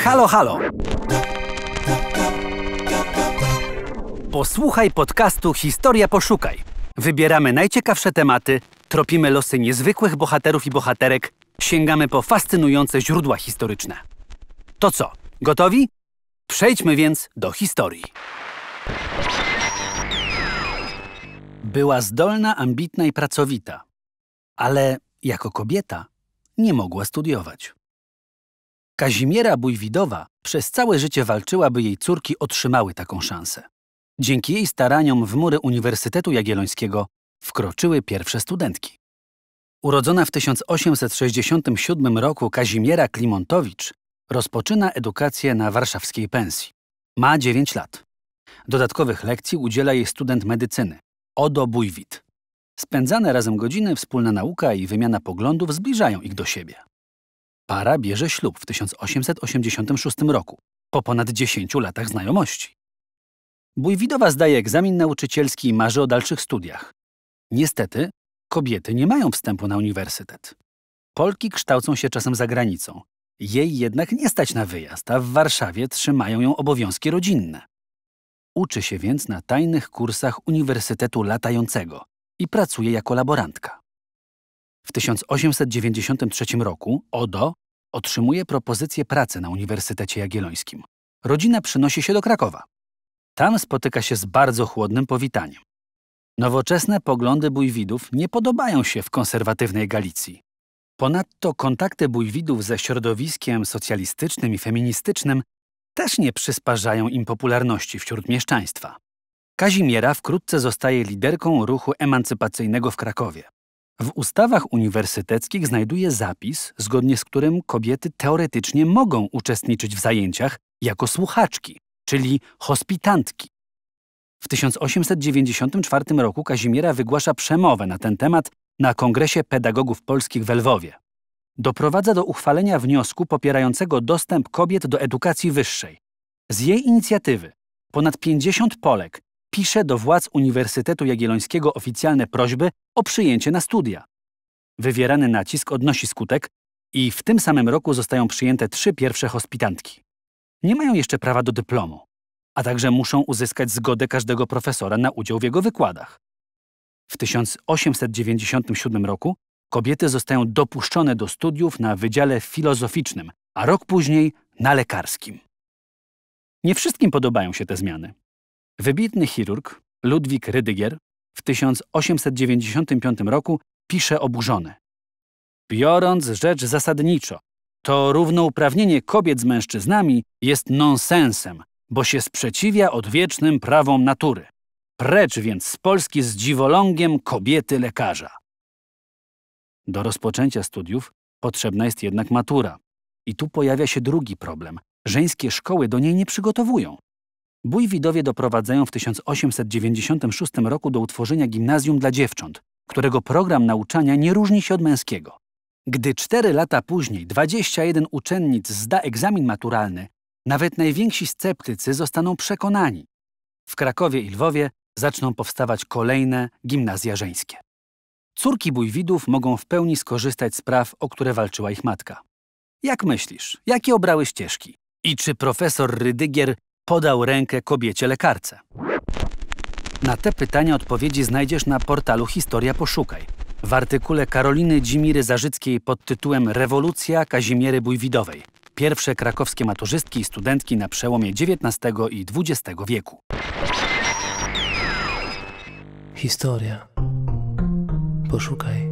Halo, halo! Posłuchaj podcastu Historia Poszukaj. Wybieramy najciekawsze tematy, tropimy losy niezwykłych bohaterów i bohaterek, sięgamy po fascynujące źródła historyczne. To co, gotowi? Przejdźmy więc do historii. Była zdolna, ambitna i pracowita, ale jako kobieta nie mogła studiować. Kazimiera Bujwidowa przez całe życie walczyła, by jej córki otrzymały taką szansę. Dzięki jej staraniom w mury Uniwersytetu Jagiellońskiego wkroczyły pierwsze studentki. Urodzona w 1867 roku Kazimiera Klimontowicz rozpoczyna edukację na warszawskiej pensji. Ma 9 lat. Dodatkowych lekcji udziela jej student medycyny, Odo Bujwit. Spędzane razem godziny, wspólna nauka i wymiana poglądów zbliżają ich do siebie. Para bierze ślub w 1886 roku, po ponad 10 latach znajomości. Bujwidowa zdaje egzamin nauczycielski i marzy o dalszych studiach. Niestety, kobiety nie mają wstępu na uniwersytet. Polki kształcą się czasem za granicą. Jej jednak nie stać na wyjazd, a w Warszawie trzymają ją obowiązki rodzinne. Uczy się więc na tajnych kursach Uniwersytetu Latającego i pracuje jako laborantka. W 1893 roku Odo otrzymuje propozycję pracy na Uniwersytecie Jagiellońskim. Rodzina przynosi się do Krakowa. Tam spotyka się z bardzo chłodnym powitaniem. Nowoczesne poglądy bójwidów nie podobają się w konserwatywnej Galicji. Ponadto kontakty bójwidów ze środowiskiem socjalistycznym i feministycznym też nie przysparzają im popularności wśród mieszczaństwa. Kazimiera wkrótce zostaje liderką ruchu emancypacyjnego w Krakowie. W ustawach uniwersyteckich znajduje zapis, zgodnie z którym kobiety teoretycznie mogą uczestniczyć w zajęciach jako słuchaczki, czyli hospitantki. W 1894 roku Kazimiera wygłasza przemowę na ten temat na Kongresie Pedagogów Polskich w Lwowie. Doprowadza do uchwalenia wniosku popierającego dostęp kobiet do edukacji wyższej. Z jej inicjatywy ponad 50 Polek pisze do władz Uniwersytetu Jagiellońskiego oficjalne prośby o przyjęcie na studia. Wywierany nacisk odnosi skutek i w tym samym roku zostają przyjęte trzy pierwsze hospitantki. Nie mają jeszcze prawa do dyplomu, a także muszą uzyskać zgodę każdego profesora na udział w jego wykładach. W 1897 roku kobiety zostają dopuszczone do studiów na Wydziale Filozoficznym, a rok później na lekarskim. Nie wszystkim podobają się te zmiany. Wybitny chirurg Ludwik Rydygier w 1895 roku pisze oburzony. Biorąc rzecz zasadniczo, to równouprawnienie kobiet z mężczyznami jest nonsensem, bo się sprzeciwia odwiecznym prawom natury. Precz więc z Polski z dziwolągiem kobiety lekarza. Do rozpoczęcia studiów potrzebna jest jednak matura. I tu pojawia się drugi problem. Żeńskie szkoły do niej nie przygotowują. Bójwidowie doprowadzają w 1896 roku do utworzenia gimnazjum dla dziewcząt, którego program nauczania nie różni się od męskiego. Gdy cztery lata później 21 uczennic zda egzamin maturalny, nawet najwięksi sceptycy zostaną przekonani. W Krakowie i Lwowie zaczną powstawać kolejne gimnazja żeńskie. Córki bójwidów mogą w pełni skorzystać z praw, o które walczyła ich matka. Jak myślisz, jakie obrały ścieżki? I czy profesor Rydygier podał rękę kobiecie lekarce? Na te pytania odpowiedzi znajdziesz na portalu Historia Poszukaj w artykule Karoliny Dzimiry Zarzyckiej pod tytułem Rewolucja Kazimiery Bójwidowej. Pierwsze krakowskie maturzystki i studentki na przełomie XIX i XX wieku. Historia. Poszukaj.